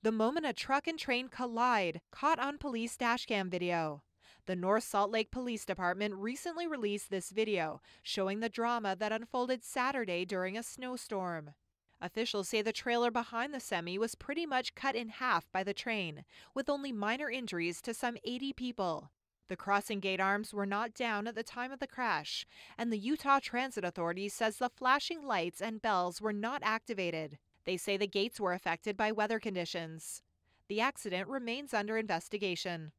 The moment a truck and train collide caught on police dashcam video. The North Salt Lake Police Department recently released this video showing the drama that unfolded Saturday during a snowstorm. Officials say the trailer behind the semi was pretty much cut in half by the train, with only minor injuries to some 80 people. The crossing gate arms were not down at the time of the crash, and the Utah Transit Authority says the flashing lights and bells were not activated. They say the gates were affected by weather conditions. The accident remains under investigation.